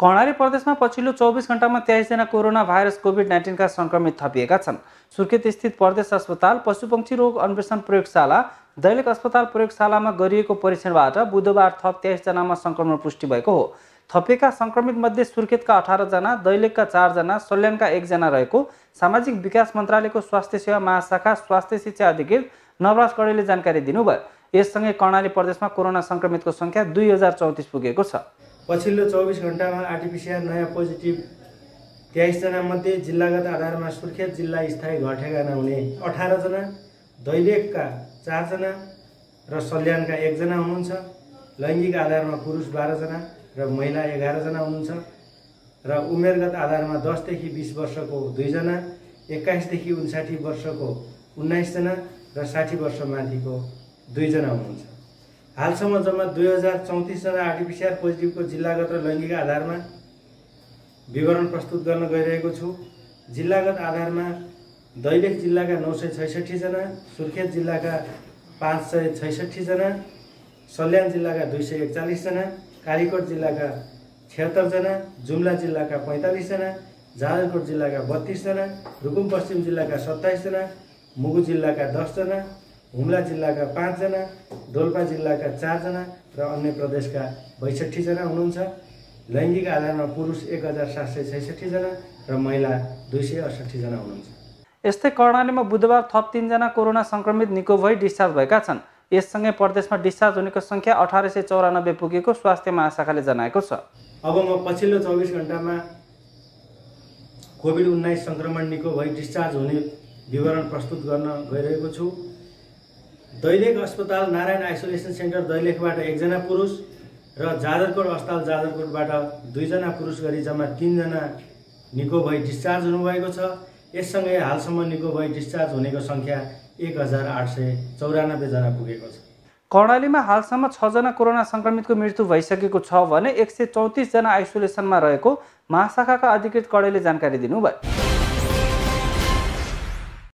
कर्णाली प्रदेशमा पछिल्लो चौबिस घन्टामा तेइसजना कोरोना भाइरस कोभिड नाइन्टिनका सङ्क्रमित थपिएका छन्। सुर्खेत स्थित प्रदेश अस्पताल पशुपक्षी रोग अन्वेषण प्रयोगशाला दैलेख अस्पताल प्रयोगशालामा गरिएको परीक्षणबाट बुधबार थप तेइसजनामा सङ्क्रमण पुष्टि भएको हो। थपिएका सङ्क्रमित मध्ये सुर्खेतका अठारजना दैलेखका चारजना सल्यानका एकजना रहेको सामाजिक विकास मन्त्रालयको स्वास्थ्य सेवा महाशाखा स्वास्थ्य शिक्षा अधिकृत नवराज कडेले जानकारी दिनुभयो। यससँगै कर्णाली प्रदेशमा कोरोना सङ्क्रमितको सङ्ख्या दुई हजार चौतिस पुगेको छ। पछिल्लो चौबिस घन्टामा आरटिपिसिआर नयाँ पोजिटिभ तेइसजना मध्ये जिल्लागत आधारमा सुर्खेत जिल्ला स्थायी घटेका नहुने अठारजना दैलेखका चारजना र सल्यानका एकजना हुनुहुन्छ। लैङ्गिक आधारमा पुरुष बाह्रजना र महिला एघारजना हुनुहुन्छ। र उमेरगत आधारमा दसदेखि बिस वर्षको दुईजना एक्काइसदेखि उन्साठी वर्षको उन्नाइसजना र साठी वर्ष माथिको दुईजना हुनुहुन्छ। हालसम्म जम्मा दुई हजार चौतिसजना आरटिपिसिआर पोजिटिभको जिल्लागत र लैङ्गिक आधारमा विवरण प्रस्तुत गर्न गइरहेको छु। जिल्लागत आधारमा दैलेख जिल्लाका नौ सय छैसठीजना सुर्खेत जिल्लाका पाँच सय छैसठीजना सल्यान जिल्लाका दुई सय एकचालिसजना कालीकोट जिल्लाका छिहत्तरजना जुम्ला जिल्लाका पैँतालिसजना जाजरकोट जिल्लाका बत्तिसजना रुकुम पश्चिम जिल्लाका सत्ताइसजना मुगु जिल्लाका दसजना हुम्ला जिल्लाका पाँचजना डोल्पा जिल्लाका चारजना र अन्य प्रदेशका बैसठीजना हुनुहुन्छ। लैङ्गिक आधारमा पुरुष एक हजार सात सय छैसठीजना र महिला दुई सय अडसठीजना हुनुहुन्छ। यस्तै कर्णालीमा बुधबार थप तिनजना कोरोना सङ्क्रमित निको भई डिस्चार्ज भएका छन्। यससँगै प्रदेशमा डिस्चार्ज हुनेको सङ्ख्या अठार सय चौरानब्बे पुगेको स्वास्थ्य महाशाखाले जनाएको छ। अब म पछिल्लो चौबिस घन्टामा कोभिड उन्नाइस सङ्क्रमण निको भई डिस्चार्ज हुने विवरण प्रस्तुत गर्न गइरहेको छु। दैलेख अस्पताल नारायण आइसोलेसन सेन्टर दैलेखबाट एकजना पुरुष र जाजरकोट अस्पताल जाजरकोटबाट दुईजना पुरुष गरी जम्मा तिनजना निको भई डिस्चार्ज हुनुभएको छ। यससँगै हालसम्म निको भई डिस्चार्ज हुनेको सङ्ख्या एक हजार आठ सय चौरानब्बेजना पुगेको छ। कर्णालीमा हालसम्म छजना कोरोना सङ्क्रमितको मृत्यु भइसकेको छ भने एक सय चौतिसजना आइसोलेसनमा रहेको महाशाखाका अधिकृत कडेले जानकारी दिनुभयो।